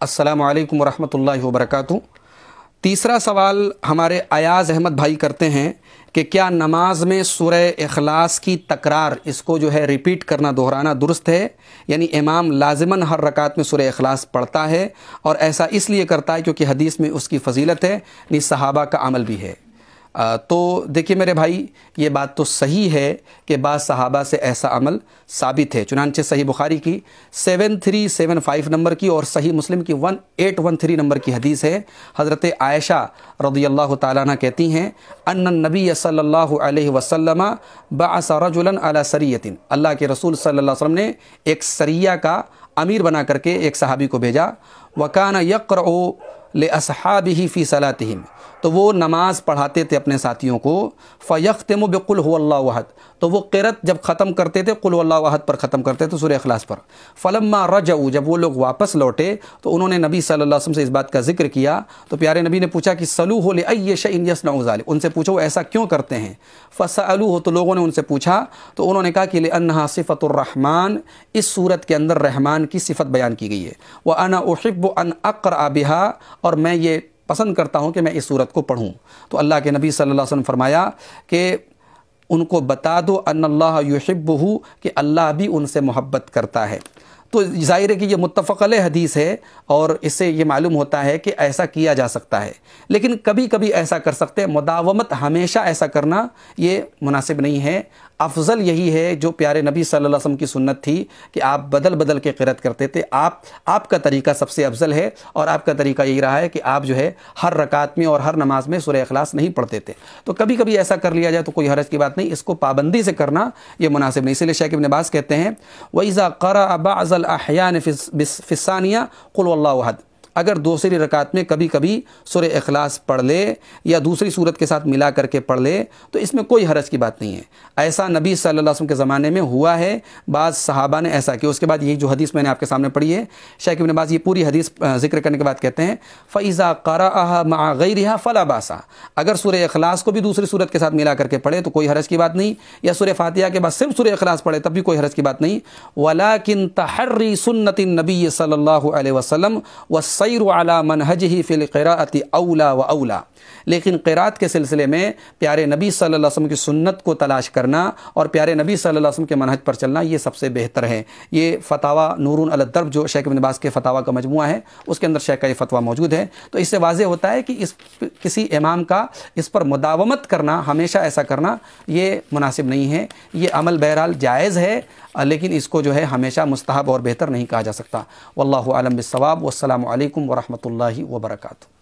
السلام علیکم ورحمۃ اللہ وبرکاتہ۔ تیسرا سوال ہمارے ایاز احمد بھائی کرتے ہیں کہ کیا نماز میں سورہ اخلاص کی تکرار اس کو جو ہے ریپیٹ کرنا دہرانا درست ہے؟ یعنی امام لازماً ہر رکعت میں سورہ اخلاص پڑھتا ہے اور ایسا اس لیے کرتا ہے کیونکہ حدیث میں اس کی فضیلت ہے یعنی صحابہ کا عمل بھی ہے۔ تو دیکھیے میرے بھائی، یہ بات تو صحیح ہے کہ بعض صحابہ سے ایسا عمل ثابت ہے۔ چنانچہ صحیح بخاری کی seven three seven five number کی اور صحیح مسلم کی one eight one three number کی حدیث ہے۔ حضرت عائشہ رضی اللہ تعالیٰ عنہ کہتی ہیں، ان نبی صلی اللہ علیہ وسلم بعث رجلا علی سریتن اللہ کے رسول صلی اللہ علیہ وسلم نے ایک سریہ کا امیر بنا کر کے ایک صحابی کو بھیجا۔ وکان یقرأ لأصحابہ فی صلاتہم تو وہ نماز پڑھاتے تھے اپنے ساتھیوں کو۔ فیختم بقل ہو اللہ وحد تو وہ قرت جب ختم کرتے تھے، قل اللہ وحد پر ختم کرتے تھے سورہ اخلاص پر۔ فلما رجعوا، جب وہ لوگ واپس لوٹے، تو انہوں نے نبی صلی اللہ علیہ وسلم سے اس بات کا ذکر کیا۔ تو پیارے نبی نے پوچھا کہ سلو ہو لے شعین یسن ذالک ان سے پوچھو وہ ایسا کیوں کرتے ہیں؟ فسلو ہو تو لوگوں نے ان سے پوچھا۔ تو انہوں نے کہا کہ انہا صفت الرحمن۔ اس صورت کے اندر رحمان کی صفت بیان کی گئی ہے۔ وہ انا احب ان اقر آبہا اور میں یہ پسند کرتا ہوں کہ میں اس صورت کو پڑھوں۔ تو اللہ کے نبی صلی اللہ علیہ وسلم فرمایا کہ ان کو بتا دو ان اللہ یحب کہ اللہ بھی ان سے محبت کرتا ہے۔ تو ظاہر ہے کہ یہ متفق علیہ حدیث ہے اور اس سے یہ معلوم ہوتا ہے کہ ایسا کیا جا سکتا ہے۔ لیکن کبھی کبھی ایسا کر سکتے ہیں، مداومت ہمیشہ ایسا کرنا یہ مناسب نہیں ہے۔ افضل یہی ہے جو پیارے نبی صلی اللہ علیہ وسلم کی سنت تھی کہ آپ بدل بدل کے قرت کرتے تھے۔ آپ آپ کا طریقہ سب سے افضل ہے اور آپ کا طریقہ یہی رہا ہے کہ آپ جو ہے ہر رکعت میں اور ہر نماز میں سورہ اخلاص نہیں پڑھتے تھے۔ تو کبھی کبھی ایسا کر لیا جائے تو کوئی حرج کی بات نہیں، اس کو پابندی سے کرنا یہ مناسب نہیں۔ اسی لیے شیخ ابن باز کہتے ہیں، وَإِذَا قَرَأَ بَعْضَ الْأَحْيَانِ فِي الثَّانِيَةِ قُلْ وَاللَّهُ أَحَدٌ۔ اگر دوسری رکعت میں کبھی کبھی سورہ اخلاص پڑھ لے یا دوسری صورت کے ساتھ ملا کر کے پڑھ لے، تو اس میں کوئی حرج کی بات نہیں ہے۔ ایسا نبی صلی اللہ علیہ وسلم کے زمانے میں ہوا ہے، بعض صحابہ نے ایسا کیا۔ اس کے بعد یہ جو حدیث میں نے آپ کے سامنے پڑھی ہے، شیخ ابن باز یہ پوری حدیث ذکر کرنے کے بعد کہتے ہیں فیضا قرا مع غیرہ فلا باسا اگر سورہ اخلاص کو بھی دوسری صورت کے ساتھ ملا کر کے پڑھے تو کوئی حرج کی بات نہیں، یا سورہ فاتحہ کے بعد صرف سورہ اخلاص پڑھے تب بھی کوئی حرج کی بات نہیں۔ ولاکن تحری سنت نبی صلی اللہ علیہ وسلم و سیر علی من ہی فی القراءت اولا و اولا لیکن قرات کے سلسلے میں پیارے نبی صلی اللہ علیہ وسلم کی سنت کو تلاش کرنا اور پیارے نبی صلی اللہ علیہ وسلم کے منہج پر چلنا یہ سب سے بہتر ہے۔ یہ فتح نورون الدرب جو شیخ ابن باز کے فتح کا مجموعہ ہے، اس کے اندر شیخ کا یہ فتویٰ موجود ہے۔ تو اس سے واضح ہوتا ہے کہ اس کسی امام کا اس پر مداومت کرنا، ہمیشہ ایسا کرنا، یہ مناسب نہیں ہے۔ یہ عمل بہرحال جائز ہے، لیکن اس کو جو ہے ہمیشہ مستحب اور بہتر نہیں کہا جا سکتا۔ واللہ عالم بالصواب، والسلام علیکم۔ عليكم ورحمة الله وبركاته.